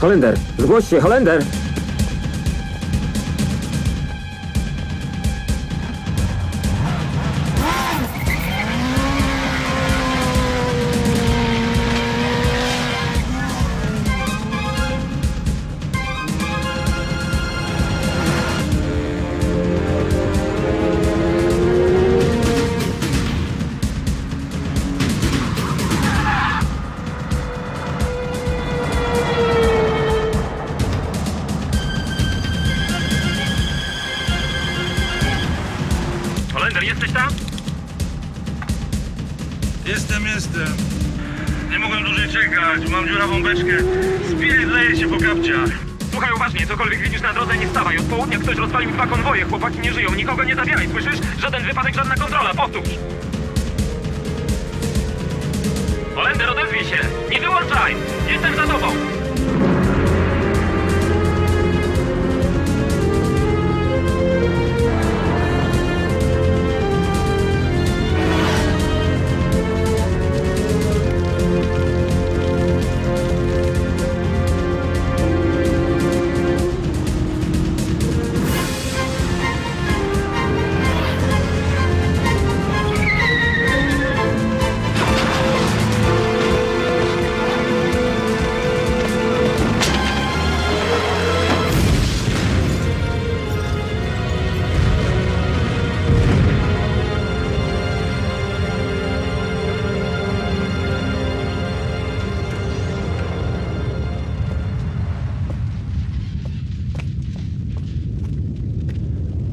Holender, zgłoś się, Holender! Jesteś tam? Jestem, jestem. Nie mogłem dłużej czekać, mam dziurawą beczkę. Spirit leje się po kapciach. Słuchaj uważnie, cokolwiek widzisz na drodze, nie stawaj. Od południa ktoś rozpalił dwa konwoje, chłopaki nie żyją, nikogo nie zabieraj, słyszysz? Żaden wypadek, żadna kontrola, powtórz! Holender, odezwij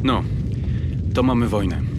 No, to mamy wojnę.